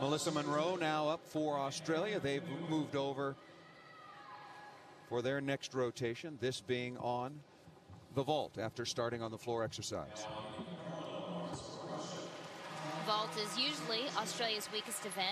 Melissa Munro now up for Australia. They've moved over for their next rotation, this being on the vault after starting on the floor exercise. Vault is usually Australia's weakest event.